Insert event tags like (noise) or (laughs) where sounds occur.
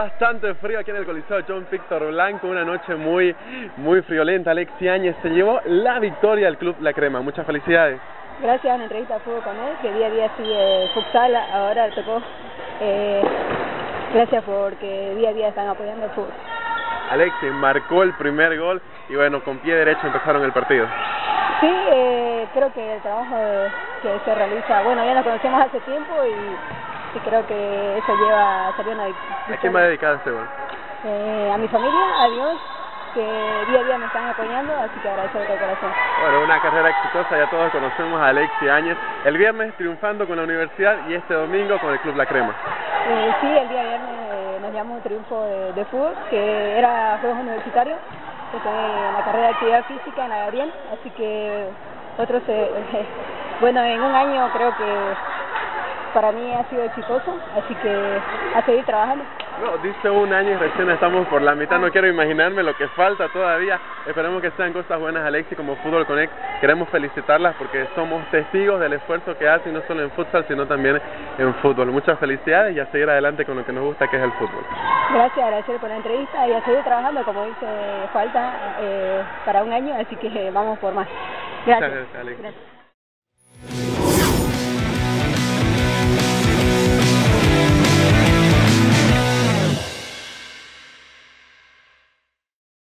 bastante frío aquí en el Coliseo John Víctor Blanco, una noche muy, muy friolenta. Alexi Áñez se llevó la victoria al Club La Crema. Muchas felicidades. Gracias, una entrevista fútbol con él, que día a día sigue futsal, ahora le tocó. Eh, gracias porque día a día están apoyando el fútbol. Alexi marcó el primer gol y bueno, con pie derecho empezaron el partido. Sí, eh, creo que el trabajo que se realiza, bueno, ya nos conocemos hace tiempo y, y creo que eso lleva a salir una. ¿A quién va dedicado este gol? Eh, a mi familia, a Dios, que día a día me están apoyando, así que agradezco de corazón. Bueno, una carrera exitosa, ya todos conocemos a Alexi Áñez. El viernes triunfando con la universidad y este domingo con el Club La Crema. Eh, sí, el día viernes eh, nos llamó un triunfo de, de fútbol, que era Juegos Universitarios, que en la carrera de actividad física en la Gabriel, así que otros, eh, (laughs) bueno, en un año creo que para mí ha sido exitoso, así que a seguir trabajando. No, dice un año y recién estamos por la mitad, no quiero imaginarme lo que falta todavía. Esperemos que sean cosas buenas, Alexi, como Fútbol Connect. Queremos felicitarlas porque somos testigos del esfuerzo que hacen, no solo en futsal, sino también en fútbol. Muchas felicidades y a seguir adelante con lo que nos gusta, que es el fútbol. Gracias, agradecer por la entrevista y a seguir trabajando, como dice, falta eh, para un año, así que vamos por más. Gracias. Muchas gracias, Alex. Gracias.